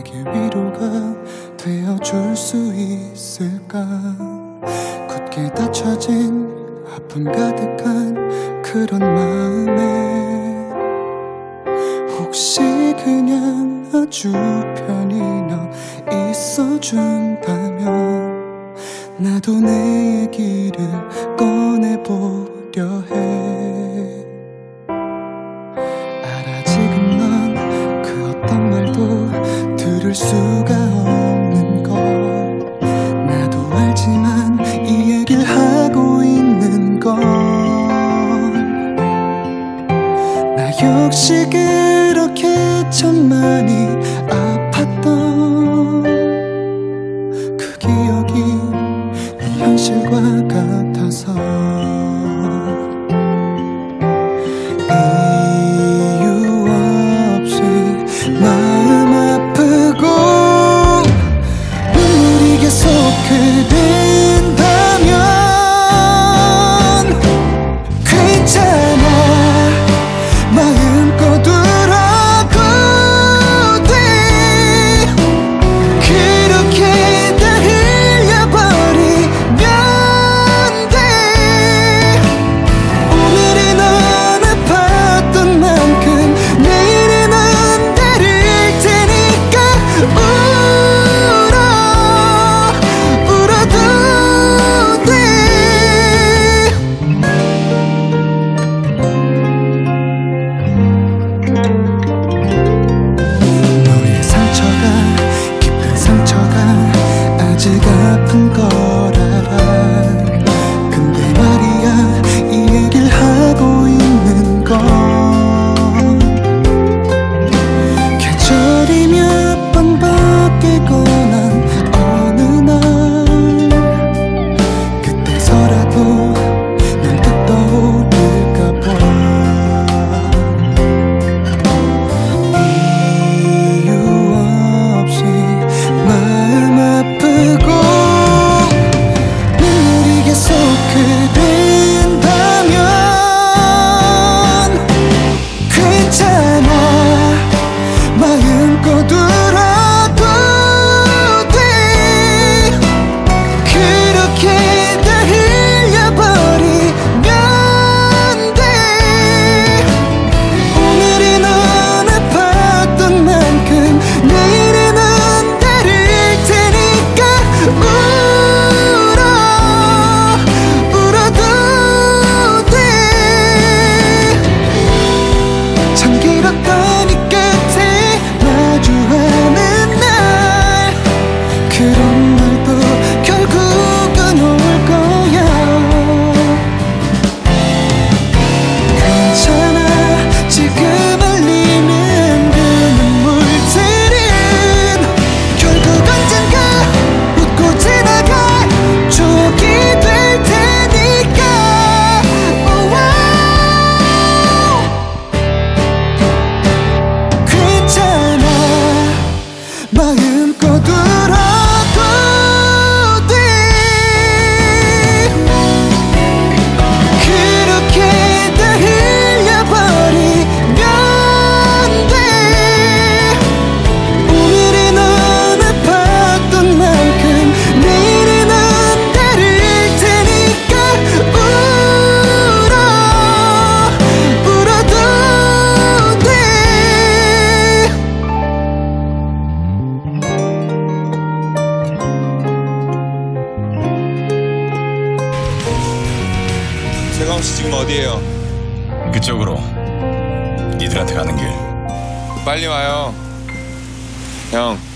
내게 위로가 되어줄 수 있을까? 굳게 닫혀진 아픔 가득한 그런 마음에 혹시 그냥 아주 편히 너 있어준다면 나도 내 얘기를 꺼내보려 해. 지울 수가 없는 것. 나도 알지만 이 얘기를 하고 있는 걸 나 역시 그렇게 참 많이 아팠던 그 기억이 이 현실과 같아서. tylko ty 혹시 지금 어디에요? 그쪽으로 니들한테 가는 길. 빨리 와요. 형.